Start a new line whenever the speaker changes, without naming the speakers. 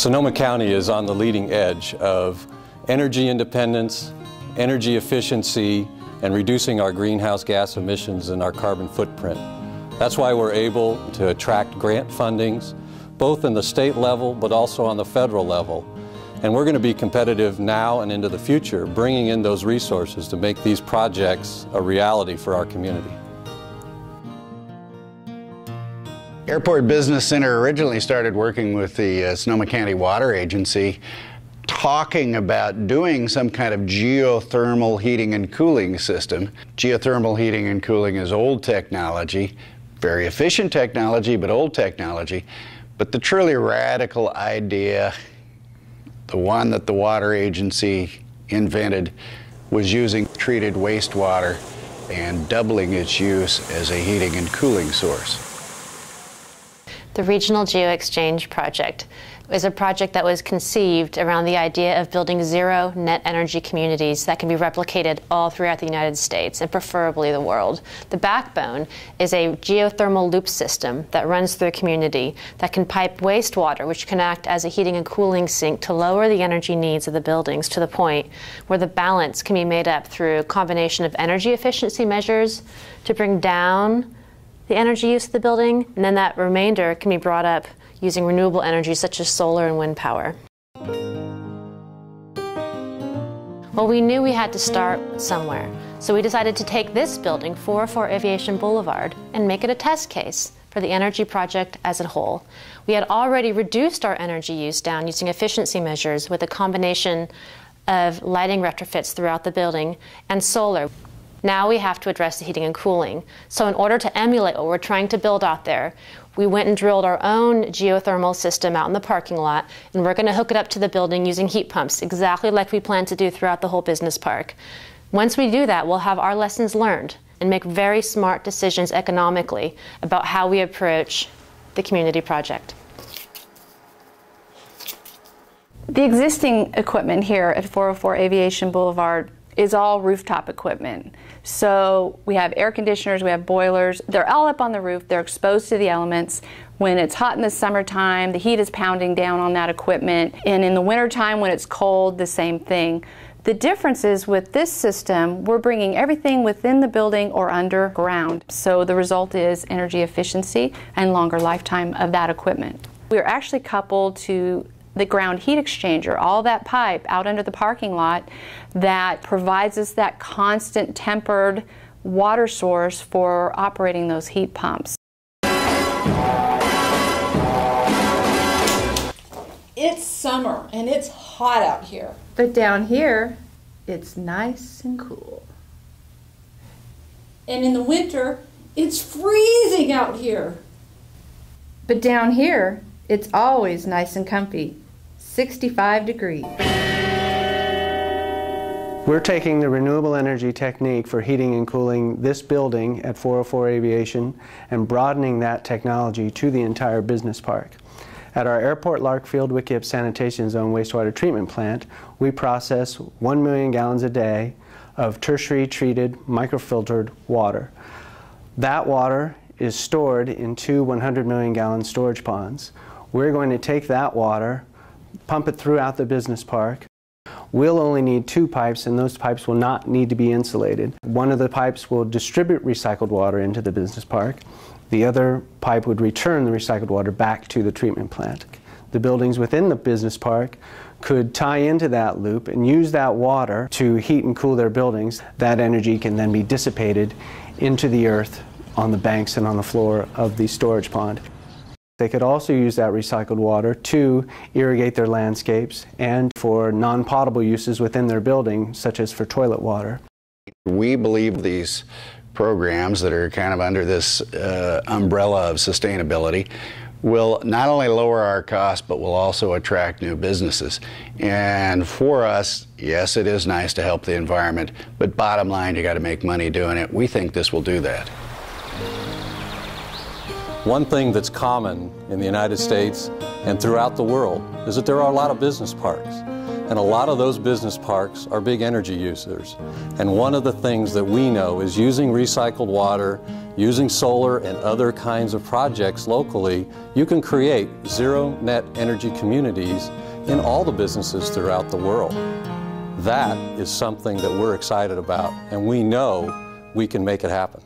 Sonoma County is on the leading edge of energy independence, energy efficiency, and reducing our greenhouse gas emissions and our carbon footprint. That's why we're able to attract grant fundings, both in the state level but also on the federal level. And we're going to be competitive now and into the future, bringing in those resources to make these projects a reality for our community.
Airport Business Center originally started working with the uh, Sonoma County Water Agency talking about doing some kind of geothermal heating and cooling system. Geothermal heating and cooling is old technology, very efficient technology, but old technology. But the truly radical idea, the one that the water agency invented, was using treated wastewater and doubling its use as a heating and cooling source.
The Regional GeoExchange Project is a project that was conceived around the idea of building zero net energy communities that can be replicated all throughout the United States and preferably the world. The backbone is a geothermal loop system that runs through a community that can pipe wastewater, which can act as a heating and cooling sink to lower the energy needs of the buildings to the point where the balance can be made up through a combination of energy efficiency measures to bring down the energy use of the building, and then that remainder can be brought up using renewable energy such as solar and wind power. Well, we knew we had to start somewhere, so we decided to take this building, 404 Aviation Boulevard, and make it a test case for the energy project as a whole. We had already reduced our energy use down using efficiency measures with a combination of lighting retrofits throughout the building and solar. Now we have to address the heating and cooling. So in order to emulate what we're trying to build out there, we went and drilled our own geothermal system out in the parking lot, and we're going to hook it up to the building using heat pumps, exactly like we plan to do throughout the whole business park. Once we do that, we'll have our lessons learned and make very smart decisions economically about how we approach the community project.
The existing equipment here at 404 Aviation Boulevard is all rooftop equipment. So we have air conditioners, we have boilers. They're all up on the roof. They're exposed to the elements. When it's hot in the summertime, the heat is pounding down on that equipment. And in the wintertime, when it's cold, the same thing. The difference is with this system, we're bringing everything within the building or underground. So the result is energy efficiency and longer lifetime of that equipment. We're actually coupled to the ground heat exchanger, all that pipe out under the parking lot that provides us that constant tempered water source for operating those heat pumps.
It's summer and it's hot out here.
But down here, it's nice and cool.
And in the winter, it's freezing out here.
But down here, it's always nice and comfy. 65 degrees.
We're taking the renewable energy technique for heating and cooling this building at 404 Aviation and broadening that technology to the entire business park. At our Airport Larkfield Wikiup Sanitation Zone wastewater treatment plant, we process 1 million gallons a day of tertiary treated microfiltered water. That water is stored in two 100 million gallon storage ponds. We're going to take that water, pump it throughout the business park. We'll only need two pipes and those pipes will not need to be insulated. One of the pipes will distribute recycled water into the business park. The other pipe would return the recycled water back to the treatment plant. The buildings within the business park could tie into that loop and use that water to heat and cool their buildings. That energy can then be dissipated into the earth on the banks and on the floor of the storage pond. They could also use that recycled water to irrigate their landscapes and for non-potable uses within their building, such as for toilet water.
We believe these programs that are kind of under this uh, umbrella of sustainability will not only lower our costs, but will also attract new businesses. And for us, yes, it is nice to help the environment, but bottom line, you got to make money doing it. We think this will do that.
One thing that's common in the United States and throughout the world is that there are a lot of business parks. And a lot of those business parks are big energy users. And one of the things that we know is using recycled water, using solar and other kinds of projects locally, you can create zero net energy communities in all the businesses throughout the world. That is something that we're excited about, and we know we can make it happen.